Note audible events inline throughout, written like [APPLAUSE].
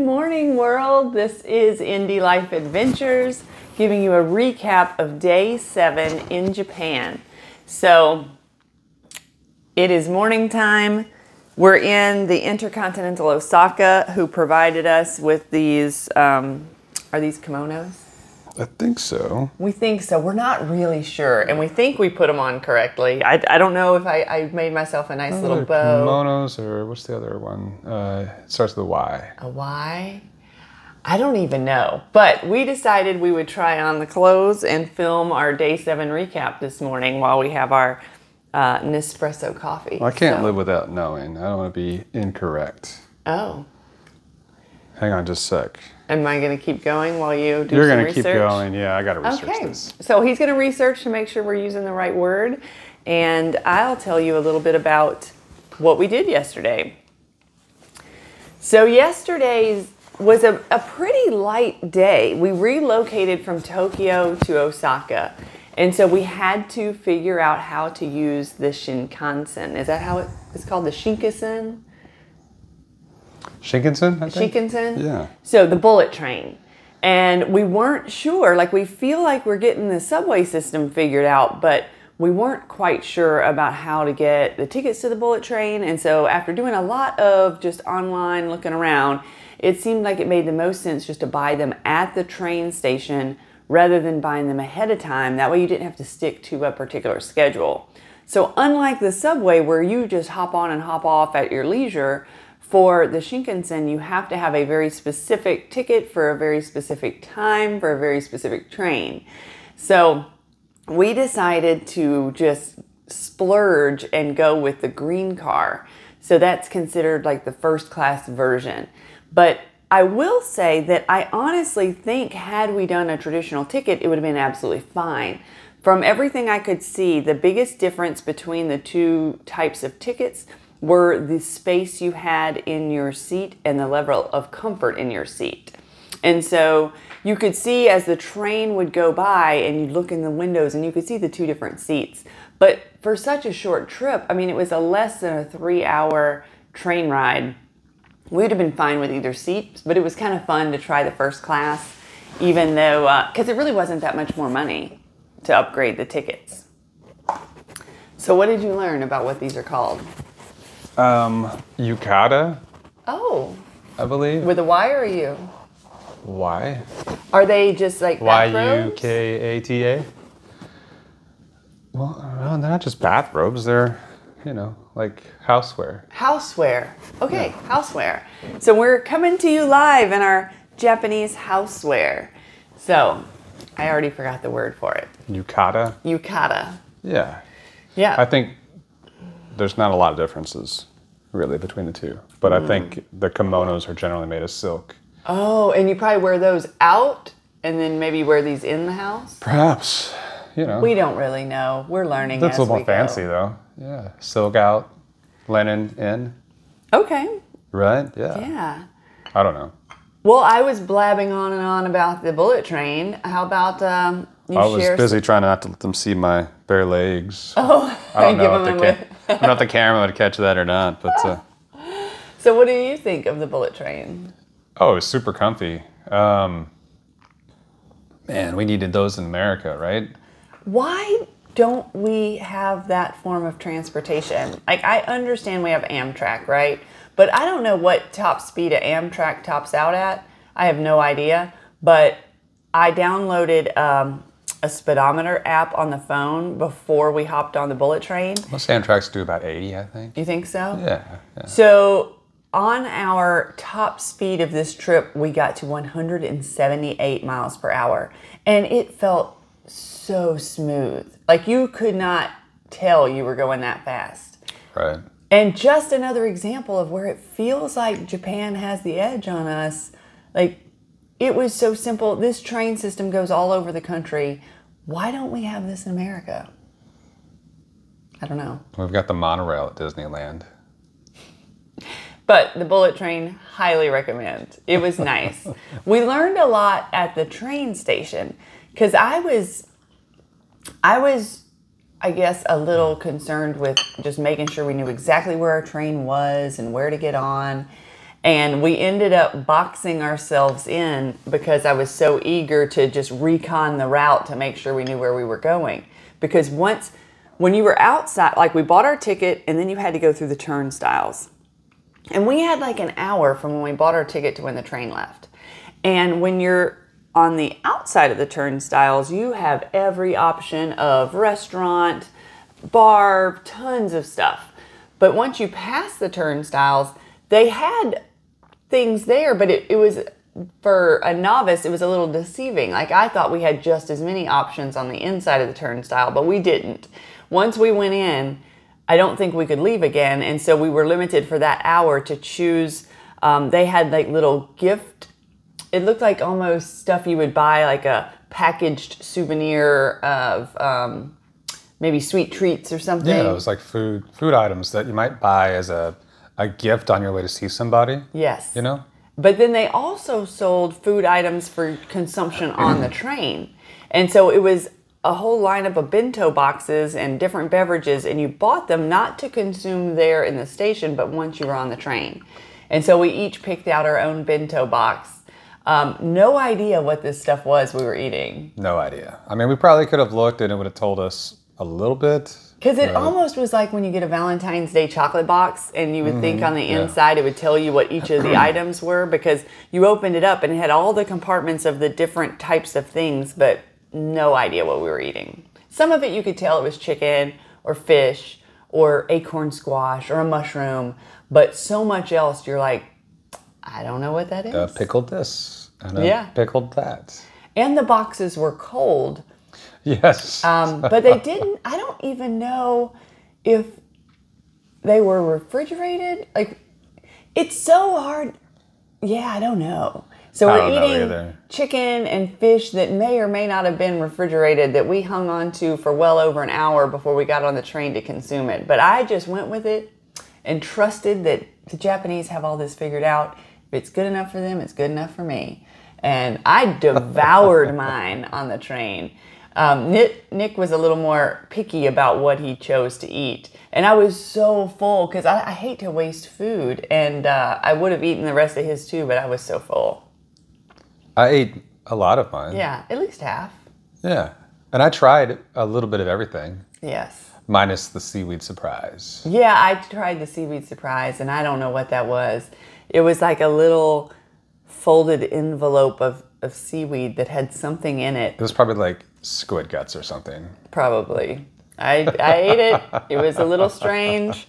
morning, world. This is ND Life Adventures giving you a recap of day seven in Japan. So it is morning time. We're in the Intercontinental Osaka, who provided us with these. Um, are these kimonos? I think so. We think so. We're not really sure, and we think we put them on correctly. I, I don't know if I, I made myself a nice little bow. Kimonos or what's the other one? Uh, it starts with a Y. A Y. I don't even know. But we decided we would try on the clothes and film our day seven recap this morning while we have our uh, Nespresso coffee. Well, I can't So- live without knowing. I don't want to be incorrect. Oh. Hang on just a sec. Am I going to keep going while you do You're some going to keep research? going. Yeah, I got to research Okay. this. So he's going to research to make sure we're using the right word. And I'll tell you a little bit about what we did yesterday. So, yesterday's was a, a pretty light day. We relocated from Tokyo to Osaka. And so we had to figure out how to use the Shinkansen. Is that how it, it's called? The Shinkansen? Shinkansen, I think? Shinkansen? Yeah. So the bullet train. And we weren't sure, like we feel like we're getting the subway system figured out, but we weren't quite sure about how to get the tickets to the bullet train. And so after doing a lot of just online looking around, it seemed like it made the most sense just to buy them at the train station rather than buying them ahead of time. That way you didn't have to stick to a particular schedule. So unlike the subway where you just hop on and hop off at your leisure, for the Shinkansen, you have to have a very specific ticket for a very specific time for a very specific train. So we decided to just splurge and go with the green car. So that's considered like the first class version. But I will say that I honestly think had we done a traditional ticket, it would have been absolutely fine. From everything I could see, the biggest difference between the two types of tickets were the space you had in your seat and the level of comfort in your seat. And so you could see as the train would go by and you'd look in the windows and you could see the two different seats. But for such a short trip, I mean, it was a less than a three hour train ride. We'd have been fine with either seat, but it was kind of fun to try the first class, even though, uh, because it really wasn't that much more money to upgrade the tickets. So, what did you learn about what these are called? Um, Yukata, Oh, I believe. with a Y or a U? Y? Are they just like Y U? K A T A? Well, well, they're not just bathrobes. They're, you know, like houseware. Houseware. Okay, houseware. So we're coming to you live in our Japanese houseware. So I already forgot the word for it. Yukata? Yukata. Yeah. Yeah. I think there's not a lot of differences really between the two. But I think the kimonos are generally made of silk. oh, and you probably wear those out and then maybe wear these in the house? Perhaps, you know. We don't really know. We're learning that's a little more fancy go. though. Yeah. Silk out, linen in. Okay. Right? Yeah. Yeah. I don't know. Well, I was blabbing on and on about the bullet train. How about um, you I was busy trying not to let them see my bare legs. Oh, I don't [LAUGHS] give know if them the, a ca- whip. I don't know if the camera would catch that or not, but uh, So, what do you think of the bullet train? oh, it's super comfy. Um, man, we needed those in America, right? Why don't we have that form of transportation? Like, I understand we have Amtrak, right? But I don't know what top speed of Amtrak tops out at. I have no idea. But I downloaded um, a speedometer app on the phone before we hopped on the bullet train. Most Amtrak's do about 80, I think. You think so? Yeah. yeah. So on our top speed of this trip, we got to 178 miles per hour, and it felt so smooth. Like you could not tell you were going that fast. Right. And just another example of where it feels like Japan has the edge on us. Like it was so simple. This train system goes all over the country. Why don't we have this in America? I don't know. We've got the monorail at Disneyland. [LAUGHS] But the bullet train, highly recommend. It was [LAUGHS] nice. we learned a lot at the train station because I was, I was, I guess, a little concerned with just making sure we knew exactly where our train was and where to get on. And we ended up boxing ourselves in because I was so eager to just recon the route to make sure we knew where we were going. Because once, when you were outside, like we bought our ticket and then you had to go through the turnstiles. And we had like an hour from when we bought our ticket to when the train left. And when you're on the outside of the turnstiles, you have every option of restaurant, bar, tons of stuff. But once you pass the turnstiles, they had things there, but it, it was for a novice, it was a little deceiving. Like I thought we had just as many options on the inside of the turnstile, but we didn't. Once we went in, I don't think we could leave again, and so we were limited for that hour to choose. Um, they had like little gift. It looked like almost stuff you would buy, like a packaged souvenir of um, maybe sweet treats or something. Yeah, it was like food food items that you might buy as a, a gift on your way to see somebody. Yes. You know? But then they also sold food items for consumption [CLEARS THROAT] on the train. And so it was a whole lineup of bento boxes and different beverages, and you bought them not to consume there in the station, but once you were on the train. And so we each picked out our own bento box. Um, no idea what this stuff was we were eating. No idea. I mean, we probably could have looked and it would have told us a little bit. Because it almost was like when you get a Valentine's Day chocolate box and you would think on the yeah. inside it would tell you what each of the [CLEARS THROAT] items were because you opened it up and it had all the compartments of the different types of things, but no idea what we were eating. Some of it you could tell it was chicken or fish or acorn squash or a mushroom, but so much else you're like, I don't know what that is. Uh, pickled this and Yeah. pickled that. and the boxes were cold. Yes. Um, but they didn't. I don't even know if they were refrigerated. Like, it's so hard. Yeah, I don't know. So I we're eating chicken and fish that may or may not have been refrigerated that we hung on to for well over an hour before we got on the train to consume it. But I just went with it and trusted that the Japanese have all this figured out. If it's good enough for them, it's good enough for me. And I [LAUGHS] devoured mine on the train. Um, Nick, Nick was a little more picky about what he chose to eat. And I was so full because I, I hate to waste food. And uh, I would have eaten the rest of his too, but I was so full. I ate a lot of mine. Yeah, at least half. Yeah. And I tried a little bit of everything, Yes. minus the seaweed surprise. Yeah, I tried the seaweed surprise, and I don't know what that was. It was like a little folded envelope of, of seaweed that had something in it, It was probably like squid guts or something. probably. I, I ate it. It was a little strange,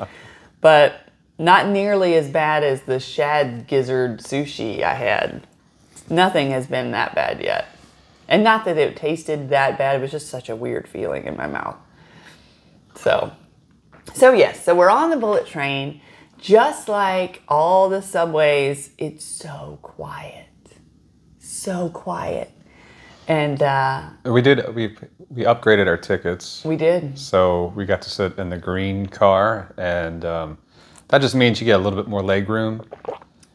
but not nearly as bad as the shad gizzard sushi I had. Nothing has been that bad yet. And not that it tasted that bad, it was just such a weird feeling in my mouth. So, so yes, so we're on the bullet train. Just like all the subways, it's so quiet. So quiet. And uh, We did, we, we upgraded our tickets. we did. So we got to sit in the green car, and um, that just means you get a little bit more leg room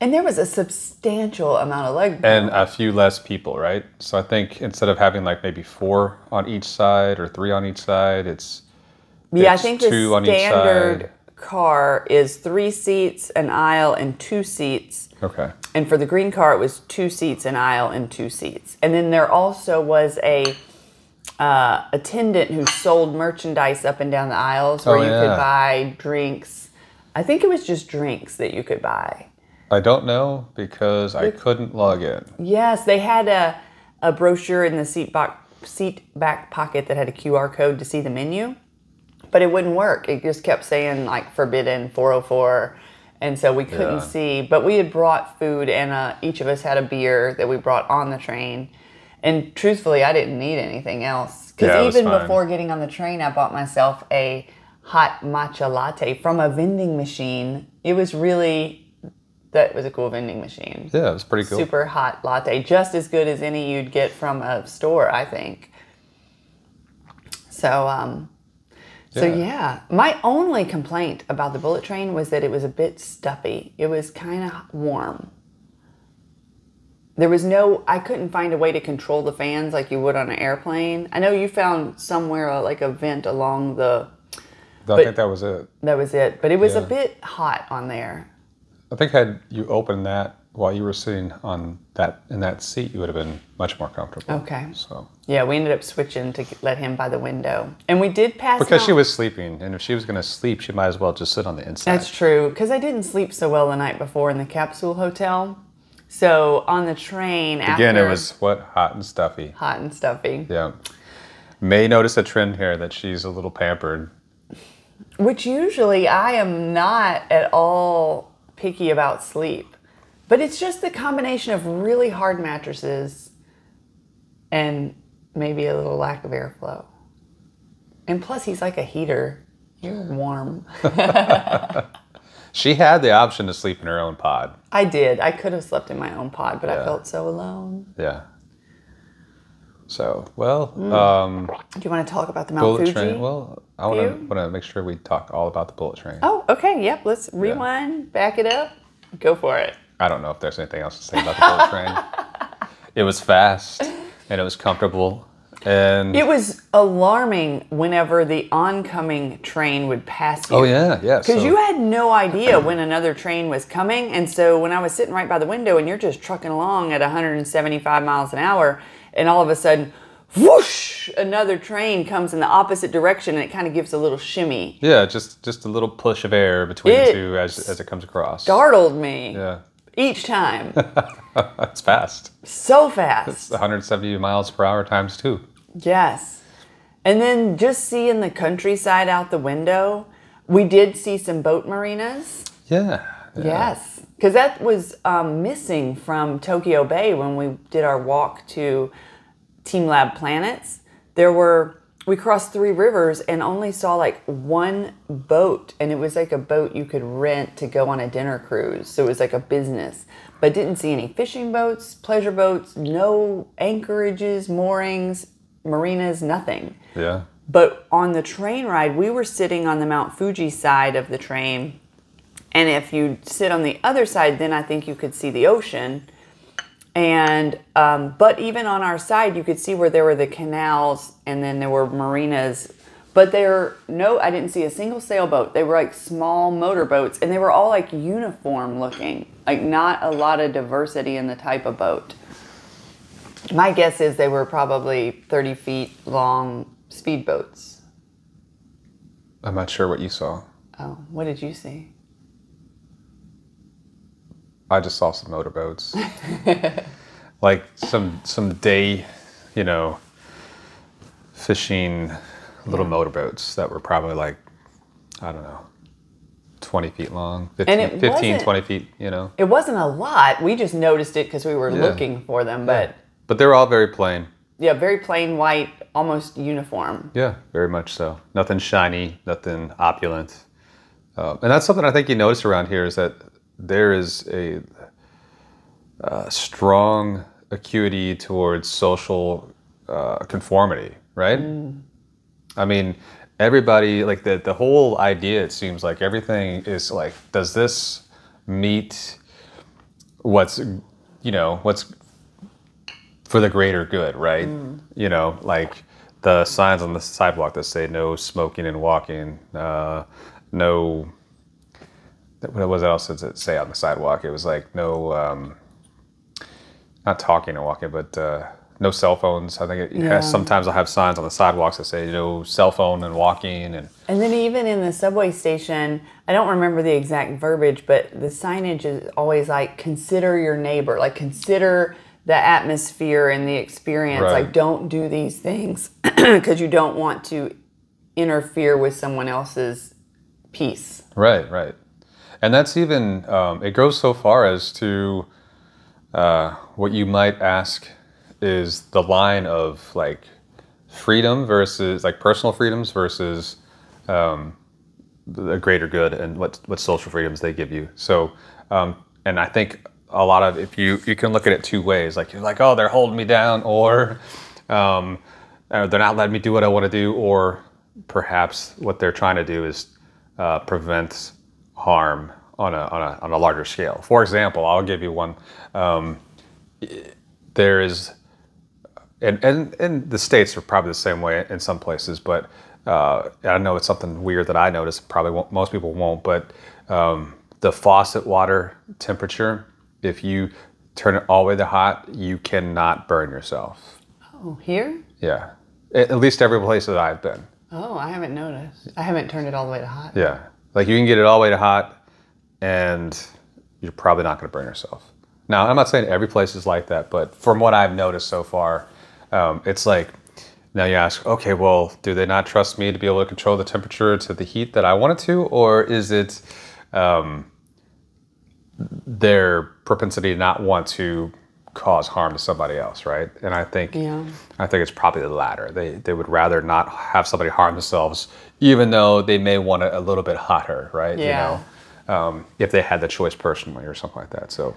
And there was a substantial amount of leg room. and a few less people, right? So I think instead of having like maybe four on each side or three on each side, it's yeah, I it's think the two on each standard side. Car is three seats, an aisle, and two seats. okay. And for the green car, it was two seats, an aisle, and two seats. And then there also was a uh, attendant who sold merchandise up and down the aisles where Oh, you yeah. could buy drinks. I think it was just drinks that you could buy. I don't know because I couldn't log in. Yes, they had a, a brochure in the seat back, seat back pocket that had a QR code to see the menu, but it wouldn't work. It just kept saying like forbidden 404. And so we couldn't Yeah. see, but we had brought food and uh, each of us had a beer that we brought on the train. And truthfully, I didn't need anything else. Because Yeah, even before getting on the train, I bought myself a hot matcha latte from a vending machine. It was really, that was a cool vending machine Yeah, it was pretty cool. super hot latte, just as good as any you'd get from a store, I think. So, um, so Yeah. yeah, my only complaint about the bullet train was that it was a bit stuffy. It was kind of warm. There was no, I couldn't find a way to control the fans like you would on an airplane. I know you found somewhere uh, like a vent along the, I think that was it. that was it, but it was a bit hot on there. I think had you opened that while you were sitting on that in that seat, you would have been much more comfortable. Okay. So Yeah, we ended up switching to let him by the window, and we did pass because she was sleeping, and if she was going to sleep, she might as well just sit on the inside. That's true, because I didn't sleep so well the night before in the capsule hotel. So on the train, Again, it was what hot and stuffy. hot and stuffy, Yeah. May notice a trend here that she's a little pampered. which usually I am not at all picky about sleep, but it's just the combination of really hard mattresses and maybe a little lack of airflow. And plus, he's like a heater. You're warm. [LAUGHS] She had the option to sleep in her own pod. I did. I could have slept in my own pod, but I felt so alone. Yeah. So, well, um, Do you want to talk about the Mount bullet Fuji? train. Well, I want to want to make sure we talk all about the bullet train. Oh, okay. Yep. Let's rewind, back it up, go for it. I don't know if there's anything else to say about the bullet train. It was fast and it was comfortable, and It was alarming whenever the oncoming train would pass you. oh yeah, yeah. Because so- you had no idea when another train was coming. And so when I was sitting right by the window and you're just trucking along at 175 miles an hour, and all of a sudden, whoosh, another train comes in the opposite direction and it kind of gives a little shimmy. yeah, just just a little push of air between It the two as as it comes across. Startled me Yeah, each time. [LAUGHS] it's fast. so fast. 170 miles per hour times two. Yes. And then just seeing the countryside out the window, we did see some boat marinas. Yeah. yeah. Yes. Because that was um, missing from Tokyo Bay when we did our walk to teamLab Planets. There were, we crossed three rivers and only saw like one boat, and it was like a boat you could rent to go on a dinner cruise. So it was like a business, but didn't see any fishing boats, pleasure boats, no anchorages, moorings, marinas, nothing. Yeah. But on the train ride, we were sitting on the Mount Fuji side of the train. And if you sit on the other side, then I think you could see the ocean. And, um, but even on our side, you could see where there were the canals and then there were marinas. But there, no, I didn't see a single sailboat. They were like small motorboats and they were all like uniform looking, like not a lot of diversity in the type of boat. My guess is they were probably 30 feet long speedboats. I'm not sure what you saw. Oh, what did you see? I just saw some motorboats. [LAUGHS] like some some day, you know, fishing little Yeah. motorboats that were probably like I don't know, 20 feet long, 15, 15 20 feet, you know. It wasn't a lot. We just noticed it because we were Yeah. looking for them. But But they were all very plain. yeah, very plain white, almost uniform. Yeah, very much so. Nothing shiny, nothing opulent. Uh, and that's something I think you notice around here is that there is a, uh strong acuity towards social uh, conformity, right? I mean, everybody, like the, the whole idea, it seems like everything is like, does this meet what's, you know, what's for the greater good, right? You know, like the signs on the sidewalk that say no smoking and walking, uh, no. What was else does it say on the sidewalk? It was like no, um, not talking and walking, but uh, no cell phones. I think it Yeah. sometimes I'll have signs on the sidewalks that say you no cell phone and walking, and And then even in the subway station, I don't remember the exact verbiage, but the signage is always like consider your neighbor, like consider the atmosphere and the experience. Right. Like don't do these things [CLEARS THROAT] because you don't want to interfere with someone else's peace. Right, right. And that's even, um, it goes so far as to uh, what you might ask is the line of like freedom versus like personal freedoms versus um, the greater good and what, what social freedoms they give you. So, um, and I think a lot of, if you, you can look at it two ways, like you're like, oh, they're holding me down [LAUGHS] or um, uh, they're not letting me do what I want to do, or perhaps what they're trying to do is uh, prevent harm on a, on, a, on a larger scale. For example, I'll give you one. Um, there is, and, and, and the states are probably the same way in some places, but uh, I know it's something weird that I notice. Probably won't, most people won't, but um, the faucet water temperature, if you turn it all the way to hot, you cannot burn yourself. Oh, here? Yeah. At least every place that I've been. Oh, I haven't noticed. I haven't turned it all the way to hot. Yeah. Like you can get it all the way to hot and you're probably not going to burn yourself. Now, I'm not saying every place is like that, but from what I've noticed so far, um, it's like now you ask, okay, well, do they not trust me to be able to control the temperature to the heat that I want it to? Or is it um, their propensity to not want to cause harm to somebody else, right? And I think Yeah. I think it's probably the latter. They they would rather not have somebody harm themselves, even though they may want it a little bit hotter, right? Yeah. You know, um, if they had the choice personally or something like that. So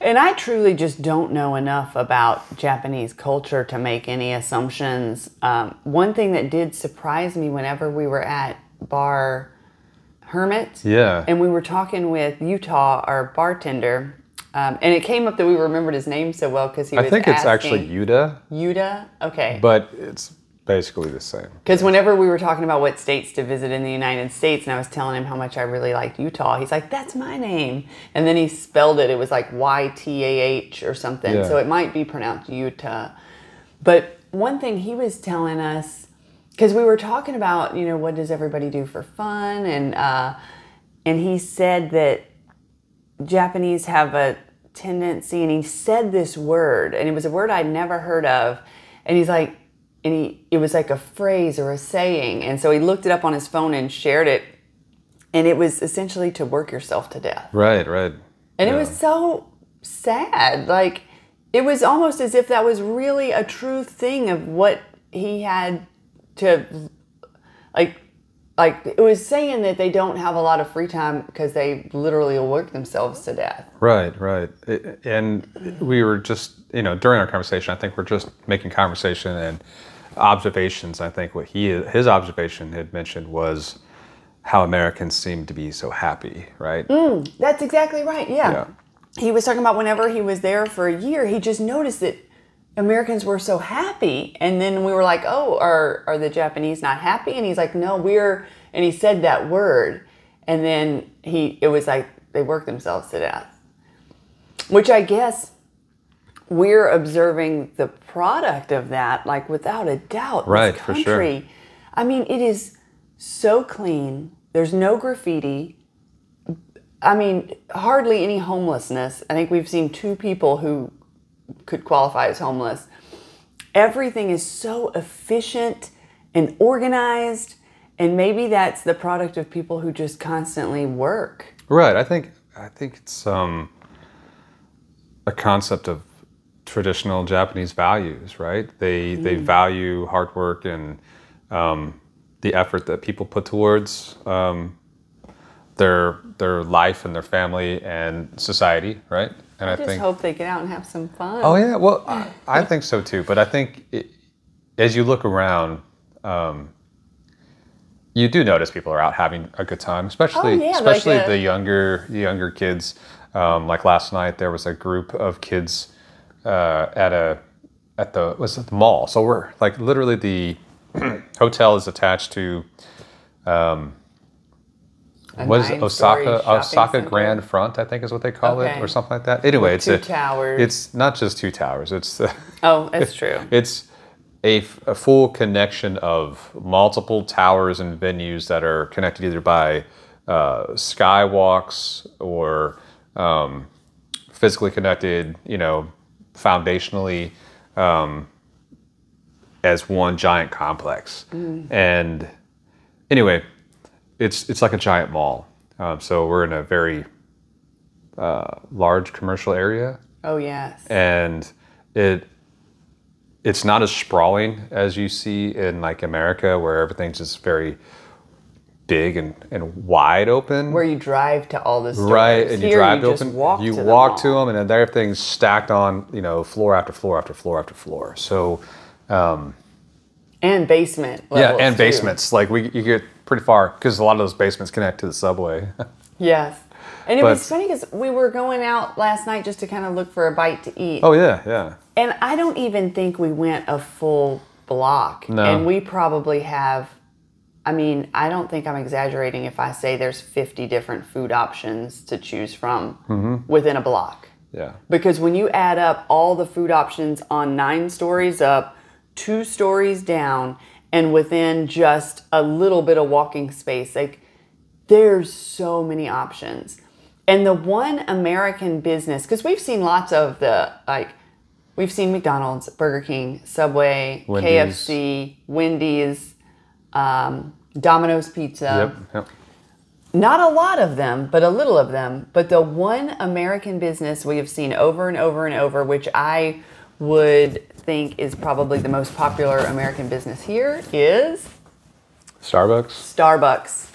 And I truly just don't know enough about Japanese culture to make any assumptions. Um, one thing that did surprise me whenever we were at Bar Hermit, yeah, and we were talking with Utah, our bartender, um, and it came up that we remembered his name so well because he was I think it's actually Yuta, Yuta. Okay. but it's basically the same. Because whenever we were talking about what states to visit in the United States, and I was telling him how much I really liked Utah, he's like, "That's my name," and then he spelled it. It was like Y T A H or something, Yeah. so it might be pronounced Utah. But one thing he was telling us, because we were talking about, you know, what does everybody do for fun, and uh, and he said that Japanese have a tendency, and he said this word, and it was a word I'd never heard of, and he's like, and he, it was like a phrase or a saying, and so he looked it up on his phone and shared it, and it was essentially to work yourself to death, Right, right. and it was so sad, like it was almost as if that was really a true thing of what he had to, like like it was saying that they don't have a lot of free time because they literally work themselves to death. Right, right. And we were just, you know, during our conversation, I think we're just making conversation and observations. I think what he, his observation had mentioned was how Americans seem to be so happy, right? Mm, that's exactly right. Yeah. Yeah. He was talking about whenever he was there for a year, he just noticed that Americans were so happy. And then we were like, oh, are, are the Japanese not happy? And he's like, no, we're, and he said that word. And then he, it was like they worked themselves to death. Which I guess we're observing the product of that, like without a doubt. This Right, for sure. country, I mean, it is so clean. There's no graffiti. I mean, hardly any homelessness. I think we've seen two people who could qualify as homeless. Everything is so efficient and organized, and maybe that's the product of people who just constantly work. Right. I think, I think it's um, a concept of traditional Japanese values, right? They, they value hard work and um, the effort that people put towards um, their their life and their family and society, right? And I, I just think, hope they get out and have some fun. oh yeah, well, I, [LAUGHS] I think so too. But I think it, as you look around, um, you do notice people are out having a good time, especially Oh, yeah, like especially a- the younger the younger kids. Um, like last night, there was a group of kids uh, at a at the was it the mall. So we're like literally the [CLEARS THROAT] hotel is attached to A what is it? Osaka Osaka center. Grand Front, I think is what they call it, or something like that. Anyway, it's two a, towers. It's not just two towers. It's uh, Oh, that's true. [LAUGHS] it's a, a full connection of multiple towers and venues that are connected either by uh, skywalks or um, physically connected, you know, foundationally um, as one giant complex. And anyway, it's it's like a giant mall. Um, so we're in a very uh, large commercial area Oh, yes. and it it's not as sprawling as you see in like America where everything's just very big and, and wide open. Where you drive to all the stores. right, and you Here, drive you to open. walk you to walk to them, and then everything's stacked on, you know, floor after floor after floor after floor. So And basement. yeah, and too. basements. Like we, you get pretty far because a lot of those basements connect to the subway. [LAUGHS] Yes. And it But- was funny because we were going out last night just to kind of look for a bite to eat. oh yeah, yeah. And I don't even think we went a full block. No. And we probably have, I mean, I don't think I'm exaggerating if I say there's 50 different food options to choose from mm-hmm. within a block. Yeah. Because when you add up all the food options on nine stories up, two stories down, and within just a little bit of walking space, like there's so many options. And the one American business, because we've seen lots of the like, we've seen McDonald's, Burger King, Subway, Wendy's. KFC, Wendy's, um, Domino's Pizza Yep. Yep. not a lot of them, but a little of them. But the one American business we have seen over and over and over, which I would think is probably the most popular American business here, is Starbucks. Starbucks.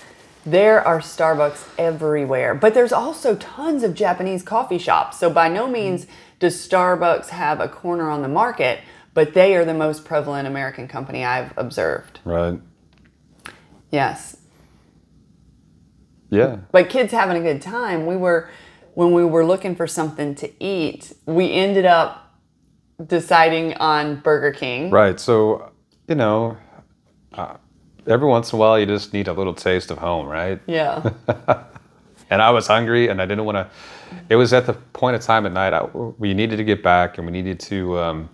There are Starbucks everywhere, but there's also tons of Japanese coffee shops. So by no means does Starbucks have a corner on the market, but they are the most prevalent American company I've observed. Right. Yes. Yeah. but kids having a good time we were when we were looking for something to eat we ended up deciding on burger king Right. So, you know, uh, every once in a while you just need a little taste of home, right? yeah [LAUGHS] and I was hungry and I didn't want to. It was at the point of time at night I, we needed to get back and we needed to um,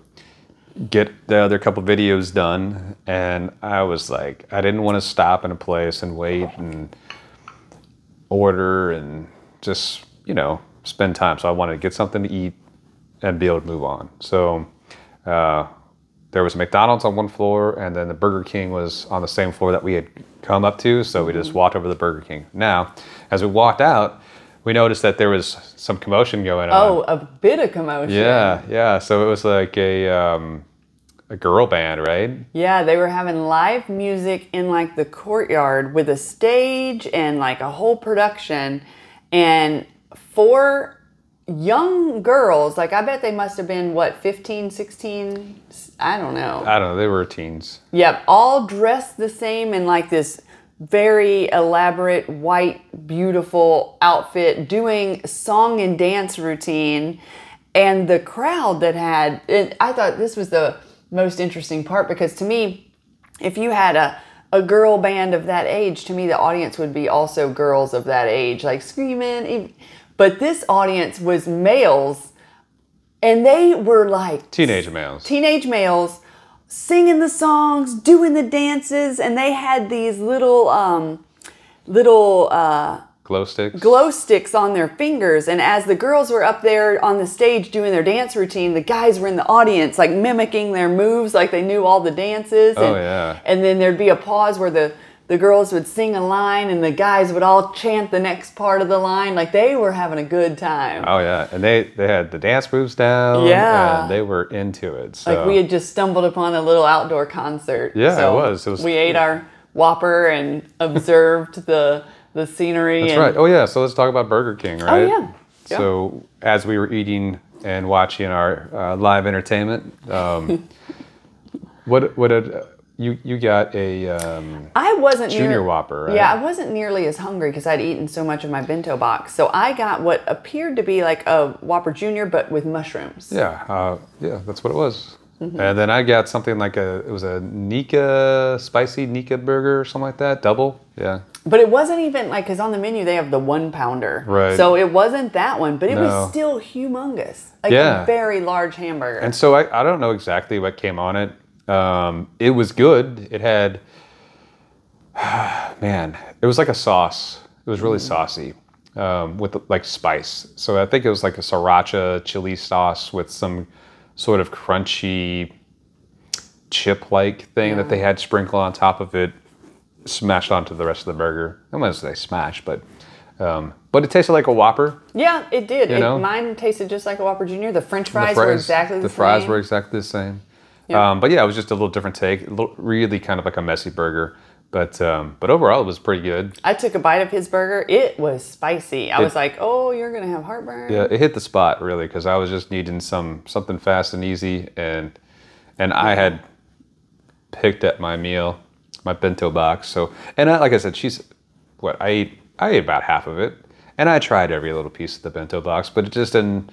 get the other couple videos done. And I was like, I didn't want to stop in a place and wait and order and just, you know, spend time. So I wanted to get something to eat and be able to move on. So uh, there was McDonald's on one floor, and then the Burger King was on the same floor that we had come up to. So we just walked over to the Burger King. Now, as we walked out, we noticed that there was some commotion going on. oh a bit of commotion yeah, yeah. So it was like a um, a girl band, right? yeah they were having live music in like the courtyard with a stage and like a whole production and four young girls like i bet they must have been what 15 16 i don't know I don't know. They were teens. Yep, all dressed the same in like this very elaborate white beautiful outfit doing song and dance routine and the crowd that had and I thought this was the most interesting part because to me if you had a a girl band of that age to me the audience would be also girls of that age like screaming but this audience was males and they were like Teenage males. teenage males singing the songs, doing the dances, and they had these little um, little uh, Glow sticks. glow sticks on their fingers. And as the girls were up there on the stage doing their dance routine, the guys were in the audience, like mimicking their moves, like they knew all the dances. Oh, and, yeah. And then there'd be a pause where the the girls would sing a line and the guys would all chant the next part of the line like they were having a good time Oh yeah, and they they had the dance moves down. Yeah. and they were into it. So. Like we had just stumbled upon a little outdoor concert. Yeah, it was. It was- We ate our Whopper and observed the the scenery. That's and, right. Oh yeah. So let's talk about Burger King, right? yeah. Yeah. So as we were eating and watching our uh, live entertainment, um, [LAUGHS] what what did you you got a um, I wasn't Junior near, Whopper, right? Yeah, I wasn't nearly as hungry because I'd eaten so much of my bento box. So I got what appeared to be like a Whopper Junior, but with mushrooms. yeah uh, yeah that's what it was. Mm-hmm. And then I got something like a it was a Nika spicy Nika burger or something like that double. Yeah. But it wasn't even like because on the menu they have the one pounder. Right. So it wasn't that one, but it No. was still humongous, like Yeah. a very large hamburger. And so I, I don't know exactly what came on it. Um, it was good. It had, [SIGHS] man, it was like a sauce. It was really saucy um, with like spice. So I think it was like a sriracha chili sauce with some sort of crunchy chip like thing that they had sprinkled on top of it, smashed onto the rest of the burger. I wouldn't say smash, but. Um, but it tasted like a Whopper. yeah, it did. It, know? mine tasted just like a Whopper Junior. The French The fries, were exactly the, the same. fries were exactly the same. Yeah. Um, but yeah, it was just a little different take. Little, really kind of like a messy burger, but um, but overall it was pretty good. I took a bite of his burger. It was spicy. I was like, "Oh, you're gonna have heartburn." Yeah, it hit the spot really because I was just needing some something fast and easy, and and I had picked at my meal, my bento box. So and I, like I said, she's what I ate. I ate about half of it, and I tried every little piece of the bento box, but it just didn't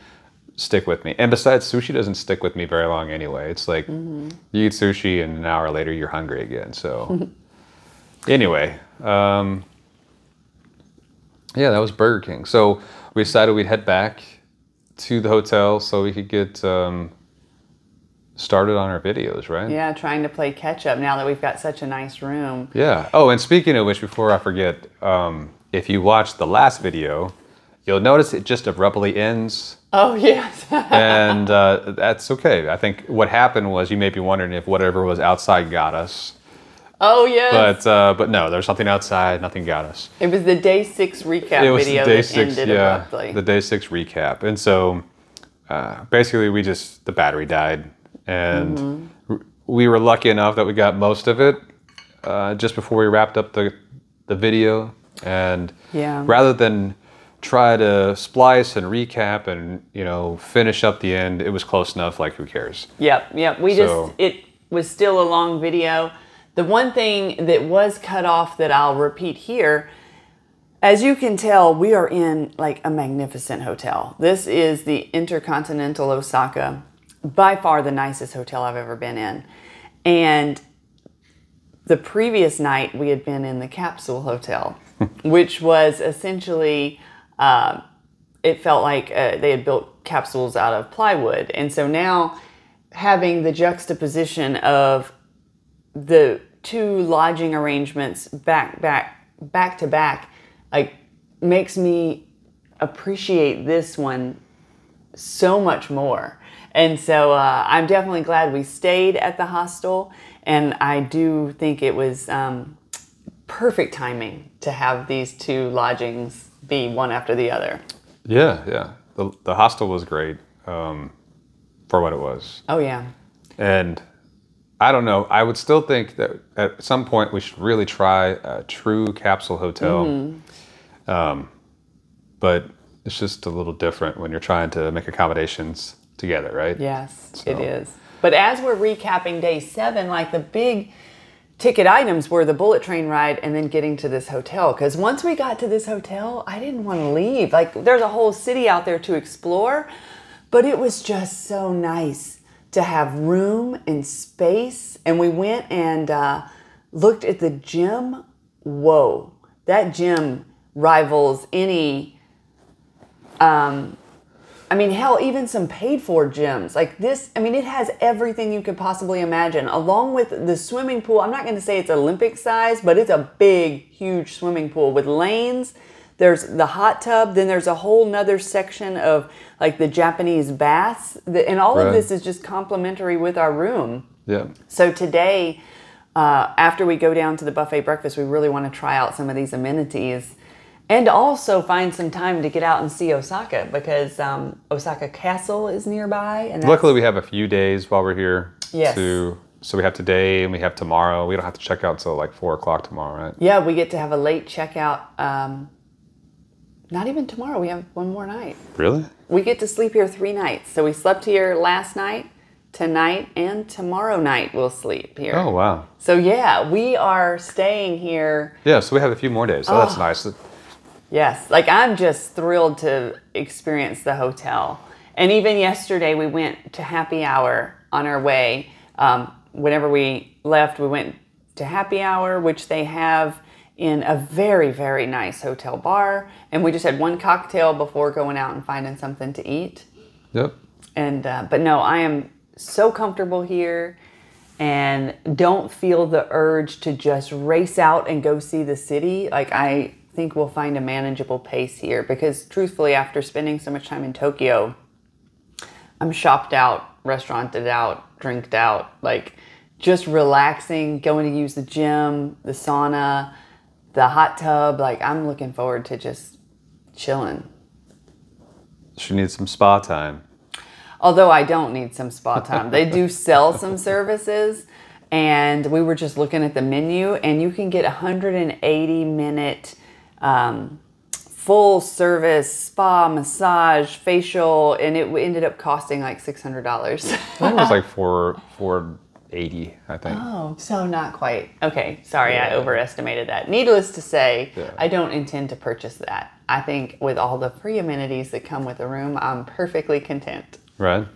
stick with me. And besides, sushi doesn't stick with me very long anyway. It's like you eat sushi, and an hour later you're hungry again. So [LAUGHS] anyway, um, yeah, that was Burger King. So we decided we'd head back to the hotel so we could get um, started on our videos, right? Yeah, trying to play catch up now that we've got such a nice room. Yeah. Oh, and speaking of which, before I forget, um, if you watched the last video, you'll notice it just abruptly ends. Oh, yes. [LAUGHS] and uh, that's okay. I think what happened was you may be wondering if whatever was outside got us. oh, yes. But uh, but no, there's something outside. Nothing got us. it was the day six recap it was video the day that six, ended yeah, abruptly. the day six recap, and so uh, basically we just the battery died, and Mm-hmm. we were lucky enough that we got most of it uh, just before we wrapped up the the video, and Yeah. rather than try to splice and recap and you know finish up the end, it was close enough. Like who cares? Yep, yep. We So- just it was still a long video. The one thing that was cut off that I'll repeat here, as you can tell, we are in like a magnificent hotel. This is the Intercontinental Osaka, by far the nicest hotel I've ever been in. And the previous night we had been in the capsule hotel, [LAUGHS] which was essentially uh, it felt like uh, they had built capsules out of plywood. And so now having the juxtaposition of the two lodging arrangements back back back to back like makes me appreciate this one so much more. And so uh, I'm definitely glad we stayed at the hostel, and I do think it was um, perfect timing to have these two lodgings be one after the other. Yeah, yeah. The the hostel was great um, for what it was. Oh yeah, And I don't know. I would still think that at some point we should really try a true capsule hotel. Um, but it's just a little different when you're trying to make accommodations together, right? yes, So- it is. But as we're recapping day seven, like the big ticket items were the bullet train ride and then getting to this hotel. Because once we got to this hotel, I didn't want to leave. Like there's a whole city out there to explore, but it was just so nice to have room and space. And we went and uh, looked at the gym. Whoa, that gym rivals any I mean, hell, even some paid for gyms. Like this, I mean, it has everything you could possibly imagine, along with the swimming pool. I'm not going to say it's Olympic size, but it's a big, huge swimming pool with lanes. There's the hot tub, then there's a whole nother section of like the Japanese baths. And all Right. of this is just complimentary with our room. Yeah. So today, uh, after we go down to the buffet breakfast, we really want to try out some of these amenities and also find some time to get out and see Osaka because um, Osaka Castle is nearby. And Luckily, we have a few days while we're here. Yes. To so we have today and we have tomorrow. We don't have to check out until like four o'clock tomorrow, right? yeah, we get to have a late checkout. Um, not even tomorrow. We have one more night. Really? We get to sleep here three nights. So we slept here last night, tonight, and tomorrow night we'll sleep here. Oh wow. So yeah, we are staying here. Yeah. So we have a few more days. So Oh. that's nice. Yes, like I'm just thrilled to experience the hotel. And even yesterday, we went to happy hour on our way. Um, whenever we left, we went to happy hour, which they have in a very, very nice hotel bar. And we just had one cocktail before going out and finding something to eat. Yep. And uh, but no, I am so comfortable here, and don't feel the urge to just race out and go see the city. Like I think we'll find a manageable pace here because truthfully, after spending so much time in Tokyo, I'm shopped out, restauranted out, drinked out, like just relaxing, going to use the gym, the sauna, the hot tub. Like I'm looking forward to just chilling. She needs some spa time. Although I don't need some spa time. They do [LAUGHS] sell some services, and we were just looking at the menu, and you can get 180 minute um, full service spa, massage, facial, and it ended up costing like $600. I think it was like four four eighty. I think. Oh, so not quite. Okay, sorry, I overestimated that. Needless to say, Yeah. I don't intend to purchase that. I think with all the free amenities that come with the room, I'm perfectly content. Right.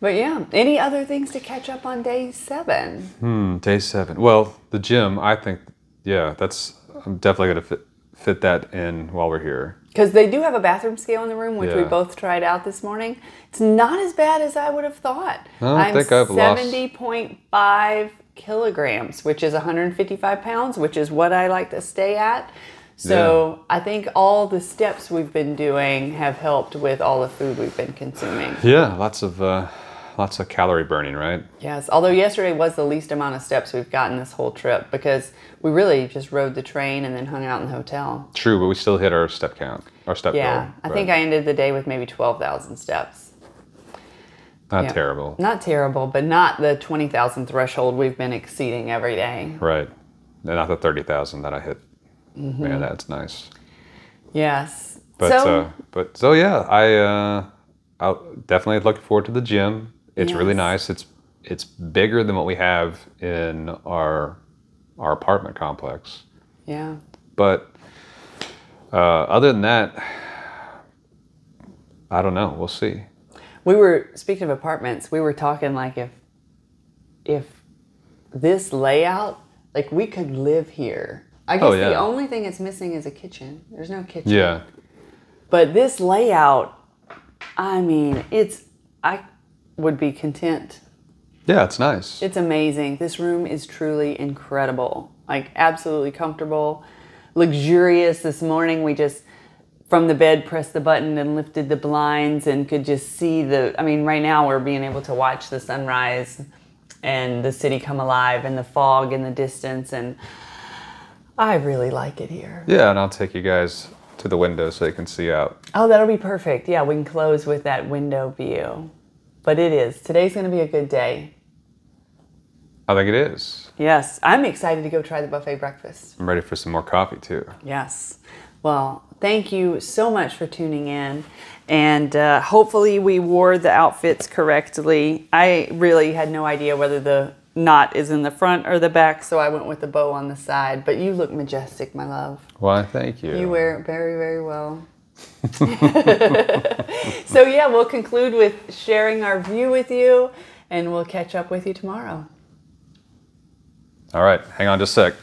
But yeah, any other things to catch up on day seven? Hmm, day seven. Well, the gym. I think yeah, that's I'm definitely gonna fit fit that in while we're here. Because they do have a bathroom scale in the room, which we both tried out this morning. It's not as bad as I would have thought. I I'm think I've lost- 70.5 kilograms, which is 155 pounds, which is what I like to stay at. So I think all the steps we've been doing have helped with all the food we've been consuming. Yeah, lots of uh, lots of calorie burning, right? Yes, although yesterday was the least amount of steps we've gotten this whole trip because we really just rode the train and then hung out in the hotel. True, but we still hit our step count, our step Yeah, goal. I right? think I ended the day with maybe 12,000 steps. not yeah. terrible, Not terrible, but not the 20,000 threshold we've been exceeding every day. right? And not the thirty thousand that I hit. Mm-hmm. Man, that's nice. Yes. But so, uh, but so yeah, I uh, I'll definitely looking forward to the gym. It's really nice. It's it's bigger than what we have in our our apartment complex. yeah. But uh, other than that, I don't know. We'll see. We were speaking of apartments, we were talking like if if this layout, like we could live here. I guess Oh, yeah. the only thing it's missing is a kitchen. There's no kitchen. Yeah, But this layout, I mean, it's I would be content. yeah, it's nice. It's amazing. This room is truly incredible. Like absolutely comfortable, luxurious. This morning we just from the bed pressed the button and lifted the blinds and could just see the I mean, right now we're being able to watch the sunrise and the city come alive and the fog in the distance and I really like it here. yeah, and I'll take you guys to the window so you can see out. Oh, that'll be perfect. Yeah, we can close with that window view. But it is. Today's going to be a good day. I think it is. Yes, I'm excited to go try the buffet breakfast. I'm ready for some more coffee too. Yes. Well, thank you so much for tuning in. And uh, hopefully, we wore the outfits correctly. I really had no idea whether the knot is in the front or the back, so I went with the bow on the side. But you look majestic, my love. Why? Thank you. You wear it very, very well. [LAUGHS] so, yeah, we'll conclude with sharing our view with you, and we'll catch up with you tomorrow. All right, hang on just a sec.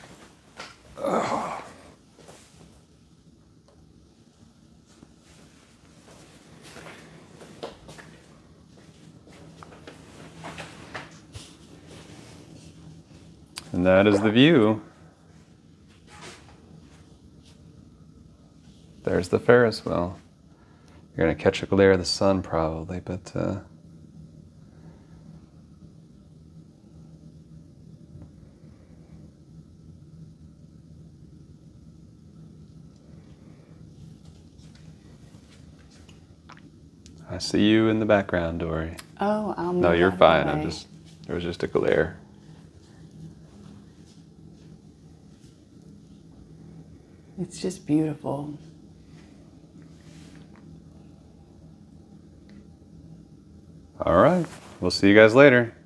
And that is the view. There's the Ferris wheel. You're gonna catch a glare of the sun probably, but uh, I see you in the background, Dory. Oh, I'll No, you're out of the fine. I'm just there was just a glare. It's just beautiful. All right. We'll see you guys later.